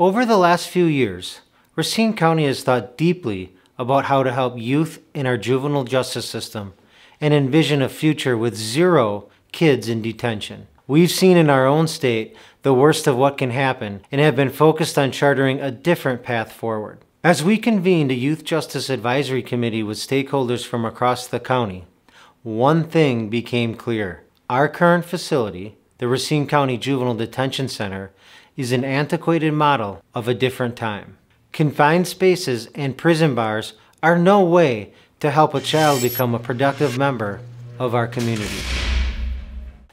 Over the last few years, Racine County has thought deeply about how to help youth in our juvenile justice system and envision a future with zero kids in detention. We've seen in our own state the worst of what can happen and have been focused on chartering a different path forward. As we convened a Youth Justice Advisory Committee with stakeholders from across the county, one thing became clear. Our current facility, the Racine County Juvenile Detention Center, is an antiquated model of a different time. Confined spaces and prison bars are no way to help a child become a productive member of our community.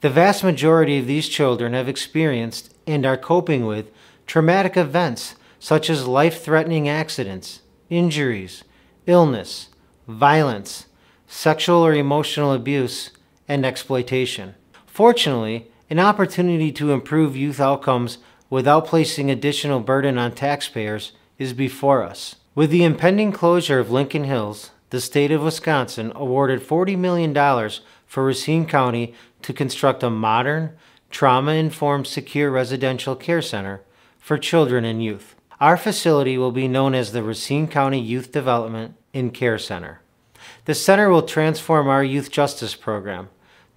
The vast majority of these children have experienced and are coping with traumatic events such as life threatening accidents, injuries, illness, violence, sexual or emotional abuse, and exploitation. Fortunately, an opportunity to improve youth outcomes without placing additional burden on taxpayers is before us. With the impending closure of Lincoln Hills, the state of Wisconsin awarded $40 million for Racine County to construct a modern, trauma informed, secure residential care center for children and youth. Our facility will be known as the Racine County Youth Development and Care Center. The center will transform our youth justice program,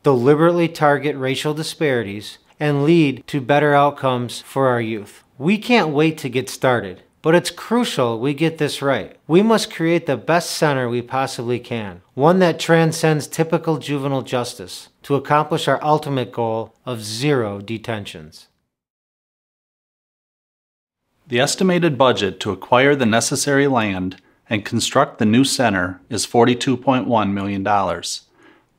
deliberately target racial disparities, and lead to better outcomes for our youth. We can't wait to get started. But it's crucial we get this right. We must create the best center we possibly can, one that transcends typical juvenile justice to accomplish our ultimate goal of zero detentions. The estimated budget to acquire the necessary land and construct the new center is $42.1 million.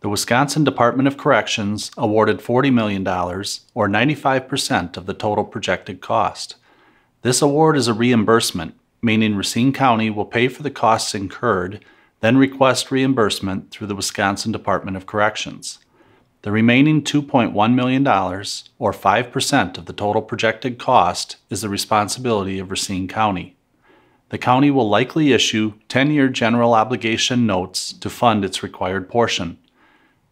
The Wisconsin Department of Corrections awarded $40 million, or 95% of the total projected cost. This award is a reimbursement, meaning Racine County will pay for the costs incurred, then request reimbursement through the Wisconsin Department of Corrections. The remaining $2.1 million, or 5% of the total projected cost, is the responsibility of Racine County. The county will likely issue 10 year general obligation notes to fund its required portion.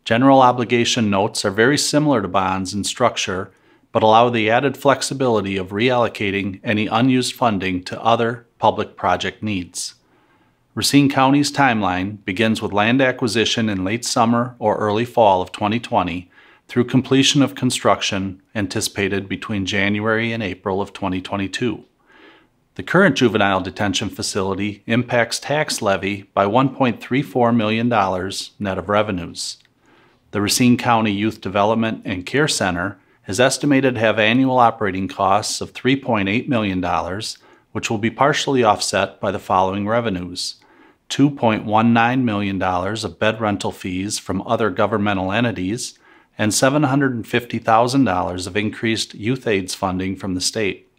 General obligation notes are very similar to bonds in structure but allow the added flexibility of reallocating any unused funding to other public project needs. Racine County's timeline begins with land acquisition in late summer or early fall of 2020 through completion of construction anticipated between January and April of 2022. The current juvenile detention facility impacts tax levy by $1.34 million net of revenues. The Racine County Youth Development and Care Center is estimated to have annual operating costs of $3.8 million, which will be partially offset by the following revenues. $2.19 million of bed rental fees from other governmental entities, and $750,000 of increased youth aids funding from the state.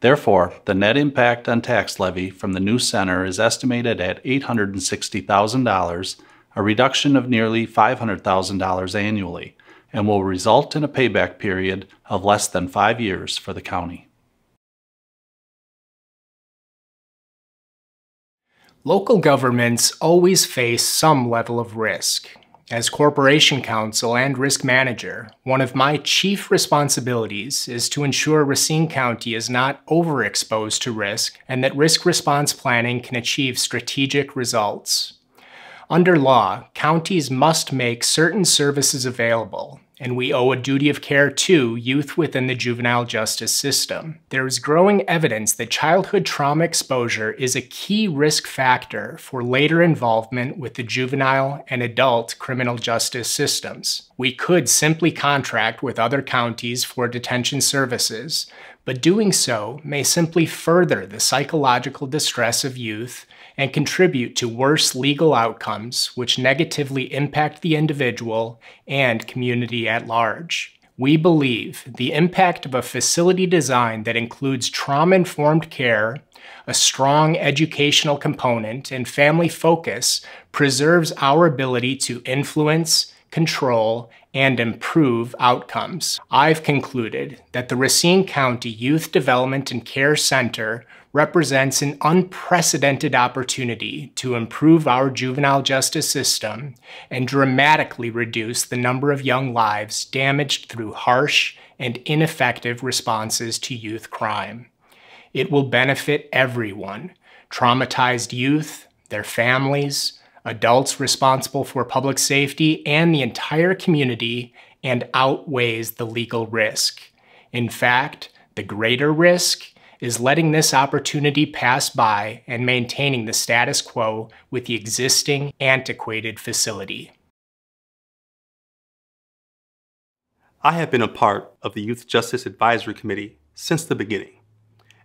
Therefore, the net impact on tax levy from the new center is estimated at $860,000, a reduction of nearly $500,000 annually and will result in a payback period of less than five years for the county. Local governments always face some level of risk. As Corporation Counsel and Risk Manager, one of my chief responsibilities is to ensure Racine County is not overexposed to risk and that risk response planning can achieve strategic results. Under law, counties must make certain services available, and we owe a duty of care to youth within the juvenile justice system. There is growing evidence that childhood trauma exposure is a key risk factor for later involvement with the juvenile and adult criminal justice systems. We could simply contract with other counties for detention services, but doing so may simply further the psychological distress of youth and contribute to worse legal outcomes which negatively impact the individual and community at large. We believe the impact of a facility design that includes trauma informed care, a strong educational component, and family focus preserves our ability to influence, control, and improve outcomes. I've concluded that the Racine County Youth Development and Care Center represents an unprecedented opportunity to improve our juvenile justice system and dramatically reduce the number of young lives damaged through harsh and ineffective responses to youth crime. It will benefit everyone traumatized youth, their families, adults responsible for public safety, and the entire community, and outweighs the legal risk. In fact, the greater risk is letting this opportunity pass by and maintaining the status quo with the existing antiquated facility. I have been a part of the Youth Justice Advisory Committee since the beginning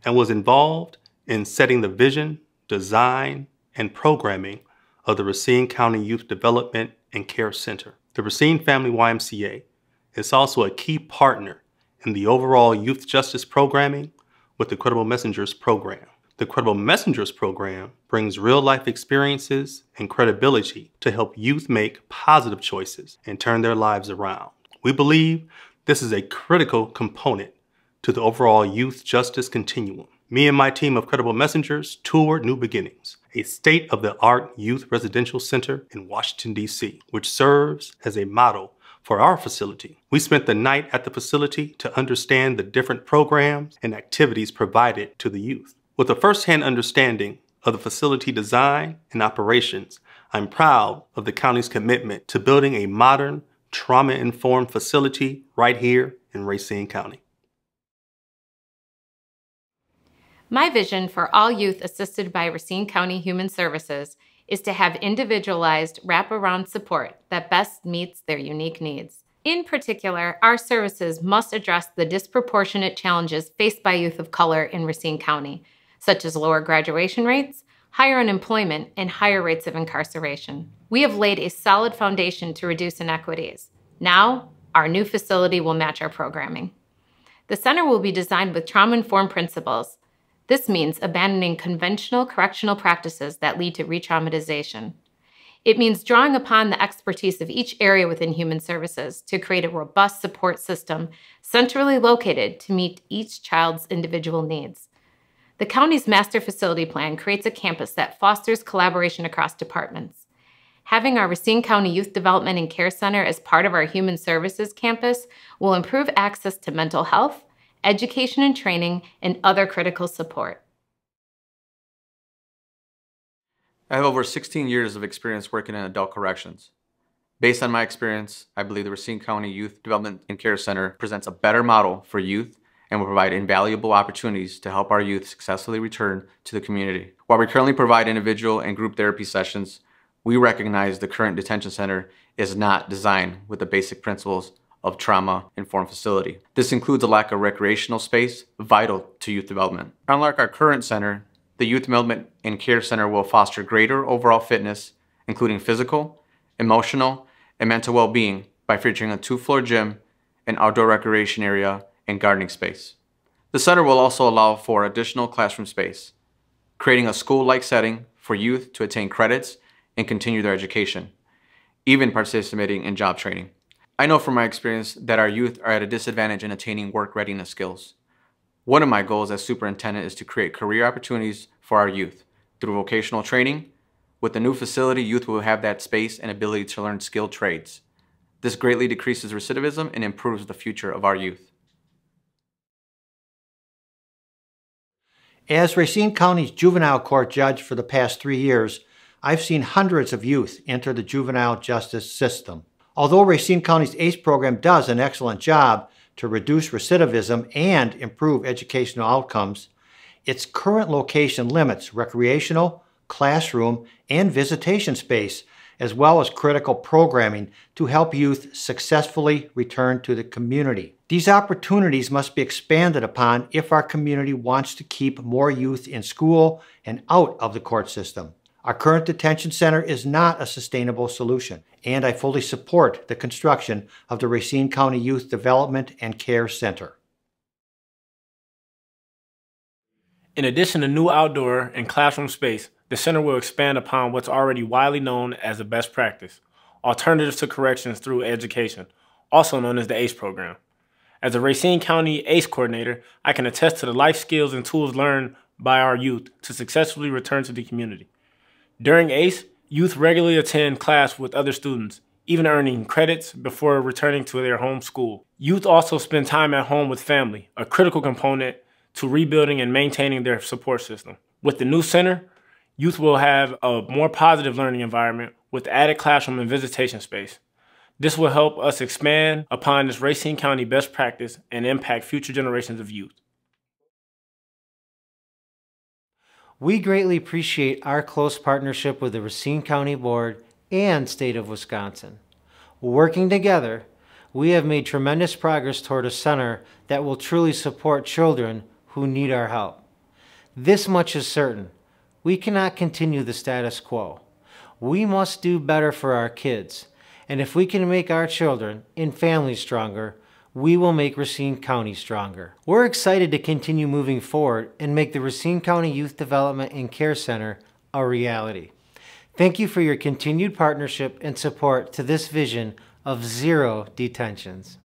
and was involved in setting the vision, design, and programming of the Racine County Youth Development and Care Center. The Racine Family YMCA is also a key partner in the overall youth justice programming with the Credible Messengers program. The Credible Messengers program brings real life experiences and credibility to help youth make positive choices and turn their lives around. We believe this is a critical component to the overall youth justice continuum. Me and my team of Credible Messengers toured New Beginnings, a state of the art youth residential center in Washington, D.C., which serves as a model for our facility. We spent the night at the facility to understand the different programs and activities provided to the youth. With a firsthand understanding of the facility design and operations, I'm proud of the county's commitment to building a modern, trauma-informed facility right here in Racine County. My vision for all youth assisted by Racine County Human Services is to have individualized wraparound support that best meets their unique needs. In particular, our services must address the disproportionate challenges faced by youth of color in Racine County, such as lower graduation rates, higher unemployment, and higher rates of incarceration. We have laid a solid foundation to reduce inequities. Now, our new facility will match our programming. The center will be designed with trauma informed principles this means abandoning conventional correctional practices that lead to re traumatization. It means drawing upon the expertise of each area within human services to create a robust support system centrally located to meet each child's individual needs. The county's master facility plan creates a campus that fosters collaboration across departments. Having our Racine County Youth Development and Care Center as part of our Human Services campus will improve access to mental health, education and training, and other critical support. I have over 16 years of experience working in adult corrections. Based on my experience, I believe the Racine County Youth Development and Care Center presents a better model for youth and will provide invaluable opportunities to help our youth successfully return to the community. While we currently provide individual and group therapy sessions, we recognize the current detention center is not designed with the basic principles of trauma-informed facility. This includes a lack of recreational space, vital to youth development. Unlike our current center, the Youth Development and Care Center will foster greater overall fitness, including physical, emotional, and mental well-being by featuring a two-floor gym, an outdoor recreation area, and gardening space. The center will also allow for additional classroom space, creating a school-like setting for youth to attain credits and continue their education, even participating in job training. I know from my experience that our youth are at a disadvantage in attaining work readiness skills. One of my goals as superintendent is to create career opportunities for our youth through vocational training. With the new facility, youth will have that space and ability to learn skilled trades. This greatly decreases recidivism and improves the future of our youth. As Racine County's juvenile court judge for the past three years, I've seen hundreds of youth enter the juvenile justice system. Although Racine County's ACE program does an excellent job to reduce recidivism and improve educational outcomes, its current location limits recreational, classroom, and visitation space, as well as critical programming to help youth successfully return to the community. These opportunities must be expanded upon if our community wants to keep more youth in school and out of the court system. Our current detention center is not a sustainable solution, and I fully support the construction of the Racine County Youth Development and Care Center. In addition to new outdoor and classroom space, the center will expand upon what's already widely known as the best practice, alternatives to corrections through education, also known as the ACE program. As a Racine County ACE coordinator, I can attest to the life skills and tools learned by our youth to successfully return to the community. During ACE, youth regularly attend class with other students, even earning credits before returning to their home school. Youth also spend time at home with family, a critical component to rebuilding and maintaining their support system. With the new center, youth will have a more positive learning environment with added classroom and visitation space. This will help us expand upon this Racine County best practice and impact future generations of youth. We greatly appreciate our close partnership with the Racine County Board and State of Wisconsin. Working together, we have made tremendous progress toward a center that will truly support children who need our help. This much is certain. We cannot continue the status quo. We must do better for our kids. And if we can make our children and families stronger, we will make Racine County stronger. We're excited to continue moving forward and make the Racine County Youth Development and Care Center a reality. Thank you for your continued partnership and support to this vision of zero detentions.